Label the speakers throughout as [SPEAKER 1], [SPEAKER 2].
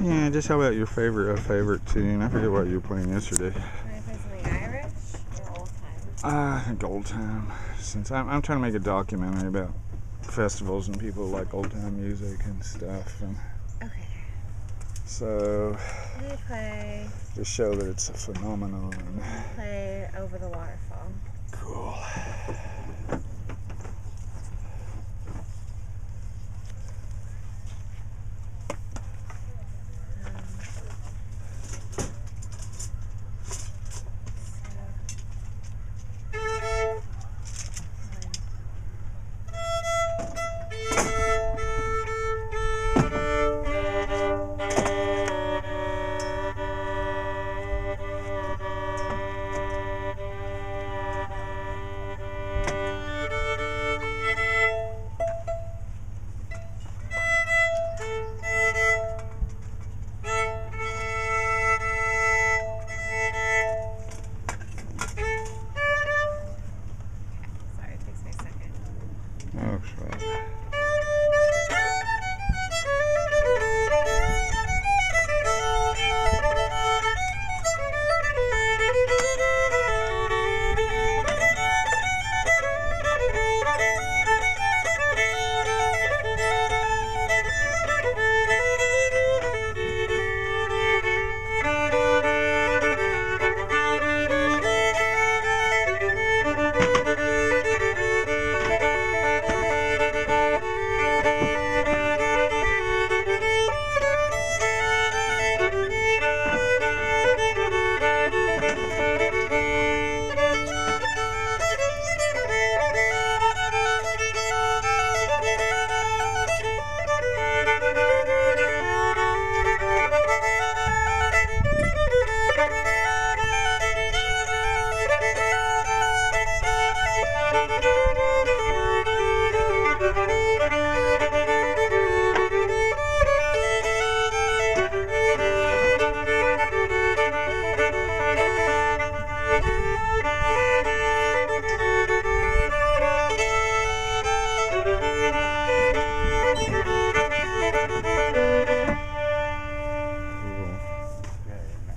[SPEAKER 1] Yeah, just how about your favorite a favorite tune? I forget what you were playing yesterday.
[SPEAKER 2] I play something Irish or old time?
[SPEAKER 1] Uh, I think old time. Since I'm, I'm trying to make a documentary about festivals and people who like old time music and stuff, and
[SPEAKER 2] Okay.
[SPEAKER 1] so
[SPEAKER 2] me play
[SPEAKER 1] just show that it's a phenomenon.
[SPEAKER 2] play Over the Waterfall.
[SPEAKER 1] Cool. Oh,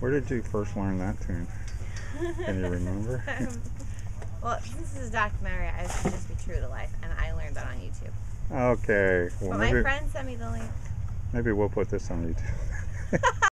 [SPEAKER 1] Where did you first learn that tune? Can you remember?
[SPEAKER 2] Um, well, this is a documentary. I should just be true to life, and I learned that on YouTube.
[SPEAKER 1] Okay. Well,
[SPEAKER 2] But my friend sent me the link.
[SPEAKER 1] maybe we'll put this on YouTube.